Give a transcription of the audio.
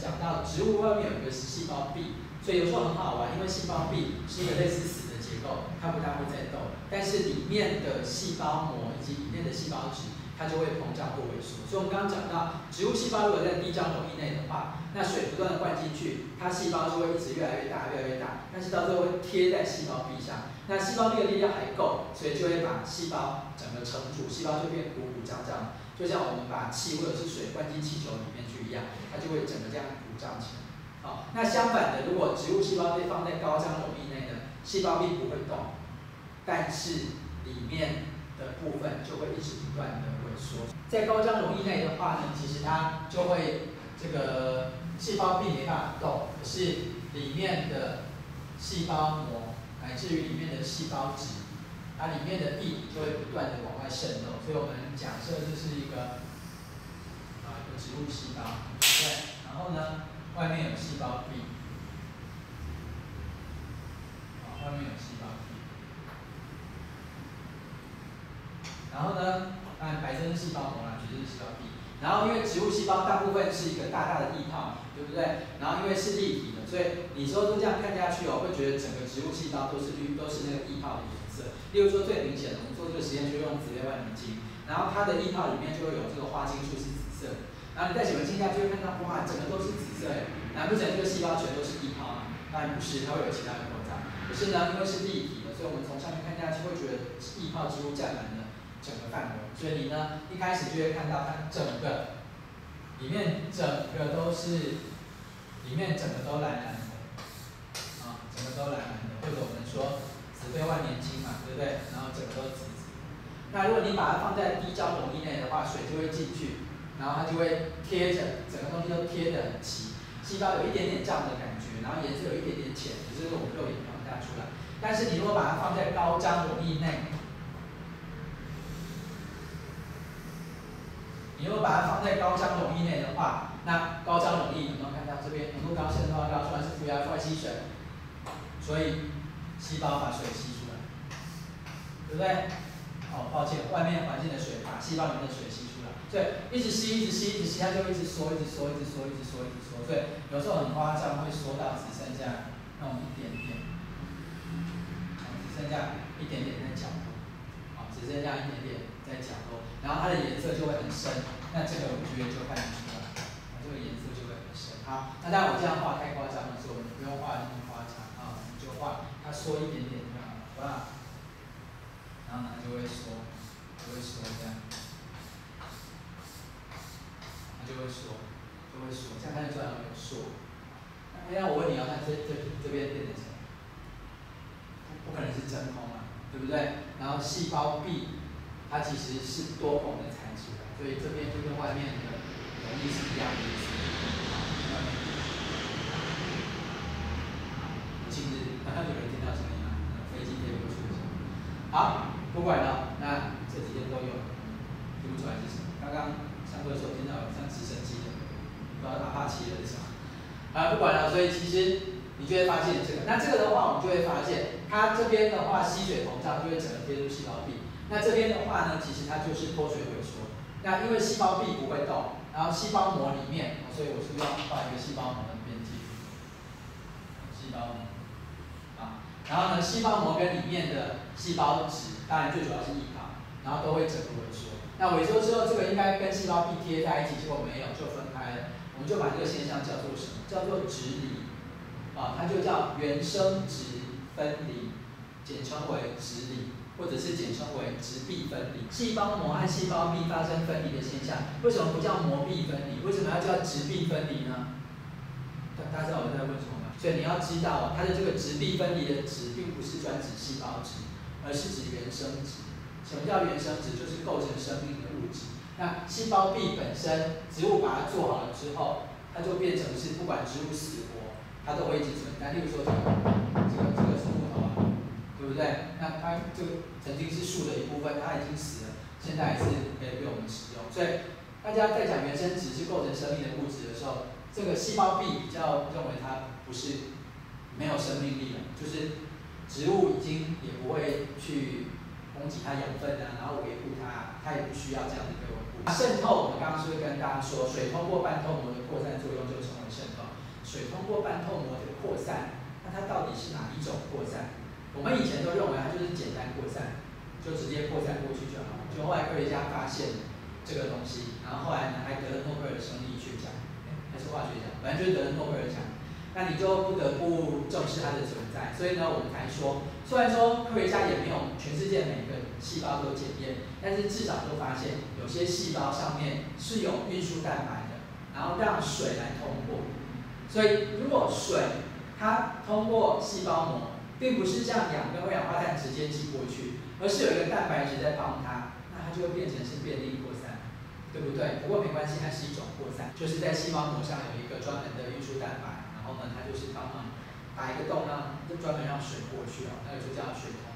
讲到植物外面有一个细胞壁，所以有时候很好玩，因为细胞壁是一个类似死的结构，它不大会再动，但是里面的细胞膜以及里面的细胞质。它就会膨胀或萎缩，所以我们刚刚讲到，植物细胞如果在低张溶液内的话，那水不断的灌进去，它细胞就会一直越来越大，越来越大，但是到最后会贴在细胞壁上，那细胞壁的力量还够，所以就会把细胞整个撑住，细胞就变鼓鼓胀胀，就像我们把气或者是水灌进气球里面去一样，它就会整个这样鼓胀起来。好，那相反的，如果植物细胞被放在高张溶液内呢，细胞壁不会动，但是里面的部分就会一直不断的。萎缩，在高张溶液内的话呢，其实它就会这个细胞壁没办法动，可是里面的细胞膜乃至于里面的细胞质，它里面的壁就会不断的往外渗透。所以我们假设这是一个啊一个植物细胞，对，然后呢，外面有细胞壁，啊外面有细胞壁，然后呢？按白色是细胞膜啦，橘色是细胞壁。然后因为植物细胞大部分是一个大大的液泡，对不对？然后因为是立体的，所以你说都这样看下去哦，会觉得整个植物细胞都是绿，都是那个液泡的颜色。例如说最明显的，我们做这个实验就用紫类万年青，然后它的液泡里面就会有这个花青素是紫色的。然后你再显微镜下就会看到，哇，整个都是紫色诶。难不成这个细胞全都是液泡吗？当然不是，它会有其他的扩张。可是呢，因为是立体的，所以我们从上面看下去会觉得液泡几乎占满了。整个范围，所以你呢一开始就会看到它整个里面整个都是里面整个都蓝蓝的，啊，整个都蓝蓝的，或者我们说紫非万年青嘛，对不对？然后整个都紫紫。那如果你把它放在低胶溶液内的话，水就会进去，然后它就会贴着，整个东西都贴得很齐，细胞有一点点这样的感觉，然后颜色有一点点浅，只是我们肉眼看不出来。但是你如果把它放在高张溶液内，你如果把它放在高张溶液内的话，那高张溶液有没有看到这边浓度高、渗透高，出来是负压快吸水，所以细胞把水吸出来，对不对？抱歉，外面环境的水把细胞里面的水吸出来，所以一直吸、一直吸、一直吸，它就一直缩、一直缩、一直缩、一直缩、一直缩，所以有时候很夸张，会缩到只剩下那种一点点，只剩下一点点在角落，好，只剩下一点点在角落。然后它的颜色就会很深，那这个我觉得就看得出来，这个颜色就会很深。好，那当我这样画太夸张了，所以我们不用画那么夸张啊，我们就画它缩一点点就好了，好不好？然后呢就会说，就会说这样，它就会说，就会缩，这样看得出来没有缩。那我问你啊，那这这这边变成什么？不不可能是真空啊，对不对？然后细胞壁。它其实是多孔的材质，所以这边就跟外面的容易是一样的意思。外面，其实刚刚有人听到声音吗？飞机飞过去的时候。好，不管了，那这几天都有，听不出来是什么。刚刚上课的时候听到像直升机的，不知道阿帕奇的是什么。啊，不管了，所以其实你就会发现这个，那这个的话，我们就会发现，它这边的话吸水膨胀就会整个贴入细胞壁。那这边的话呢，其实它就是脱水萎缩。那因为细胞壁不会动，然后细胞膜里面，所以我是要画一个细胞膜的边界。细胞膜，然后呢，细胞膜跟里面的细胞质，当然最主要是液泡，然后都会整个萎缩。那萎缩之后，这个应该跟细胞壁贴在一起，结果没有，就分开了。我们就把这个现象叫做什么？叫做质离。啊，它就叫原生质分离，简称为质离。或者是简称为质壁分离，细胞膜和细胞壁发生分离的现象，为什么不叫膜壁分离？为什么要叫质壁分离呢？大家知道我在问什么吗？所以你要知道，它的这个质壁分离的质，并不是专指细胞质，而是指原生质。什么叫原生质？就是构成生命的物质。那细胞壁本身，植物把它做好了之后，它就变成是不管植物死活，它都会一直存在。例如说这个，这个，这个是木头啊。对不对？那它就曾经是树的一部分，它已经死了，现在还是可以被我们使用。所以大家在讲原生质是构成生命的物质的时候，这个细胞壁比较认为它不是没有生命力了，就是植物已经也不会去供给它养分啊，然后维护它，它也不需要这样的一个维护。渗透，我们刚刚是不是跟大家说，水通过半透膜的扩散作用就成为渗透。水通过半透膜的扩散，那它到底是哪一种扩散？我们以前都认为它就是简单扩散，就直接扩散过去就好。就后来科学家发现这个东西，然后后来呢还得了诺贝尔生理学奖，还是化学奖，反正就是得了诺贝尔奖。那你就不得不重视它的存在。所以呢，我们才说，虽然说科学家也没有全世界每个细胞都检验，但是至少都发现有些细胞上面是有运输蛋白的，然后让水来通过。所以如果水它通过细胞膜，并不是像氧跟二氧化碳直接挤过去，而是有一个蛋白质在帮它，那它就会变成是便利扩散，对不？过没关系，它是一种扩散，就是在细胞膜上有一个专门的运输蛋白。然后呢，它就是帮忙打一个洞，让专门让水过去哦，那个就叫水通。